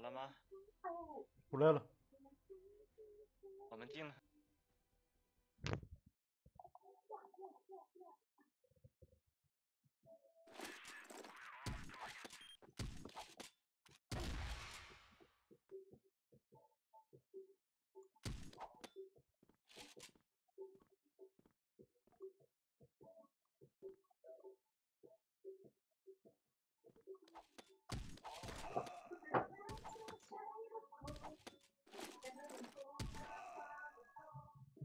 好了吗？出来了。我们进了。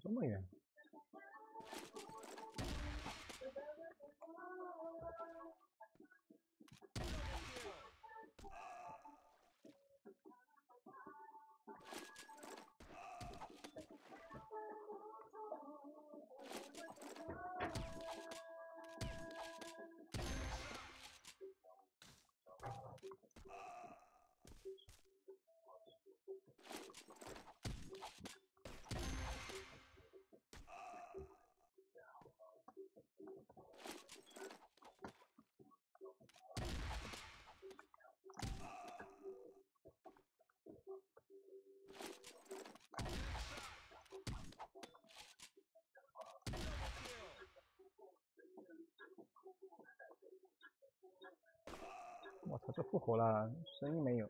这复活了，声音没有。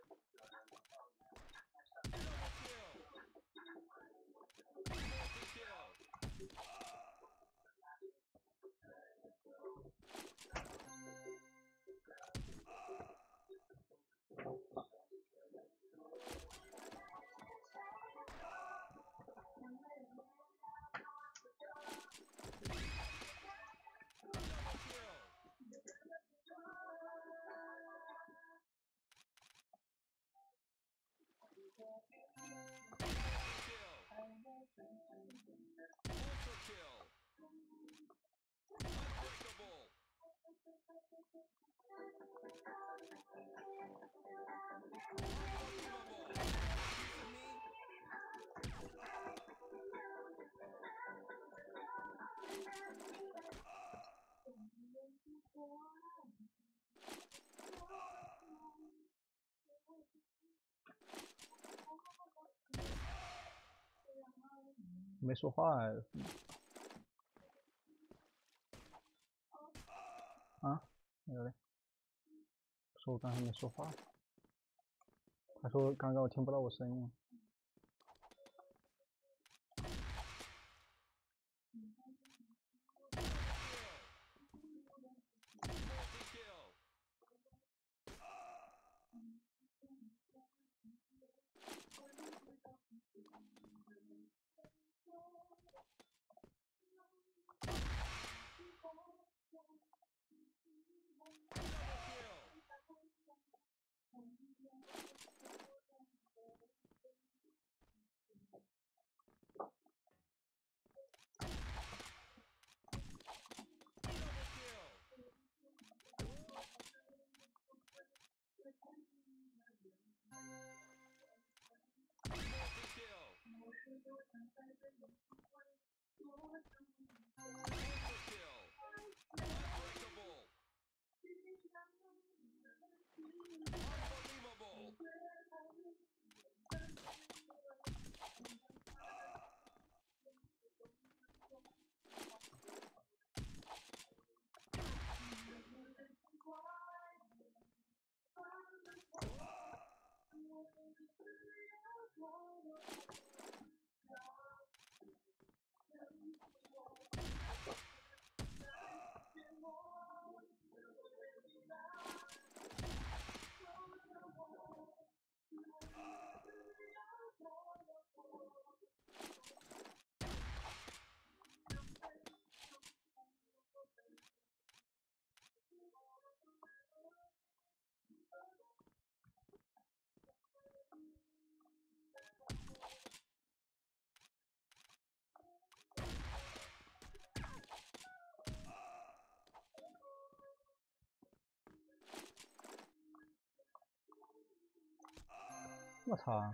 Ultra kill. Unbreakable. 没说话啊？啊没有嘞。说我刚才没说话。他说刚刚我听不到我声音。我操！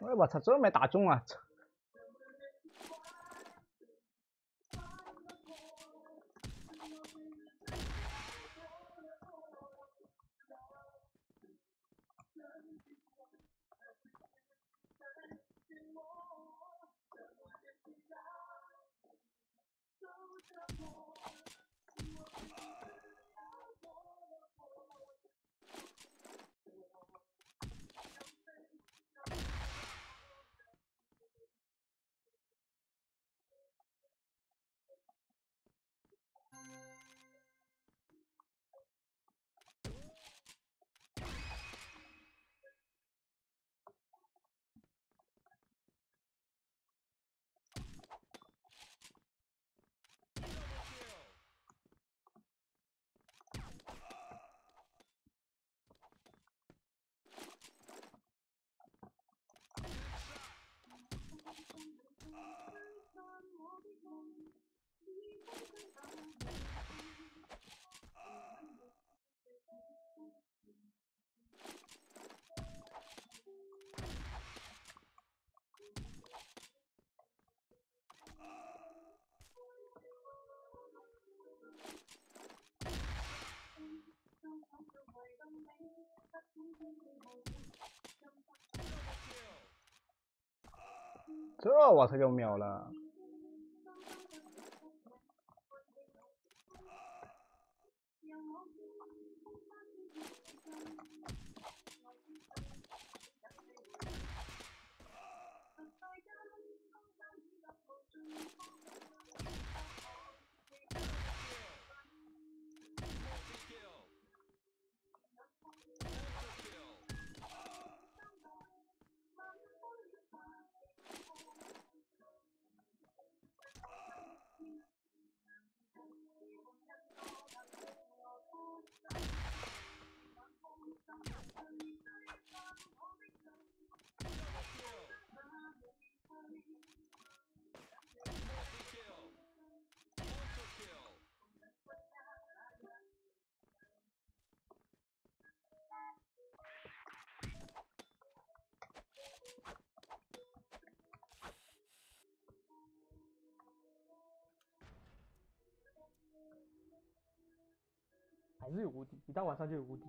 哎我操，这没打中啊！这我操就秒了！还是有无敌，一到晚上就有无敌。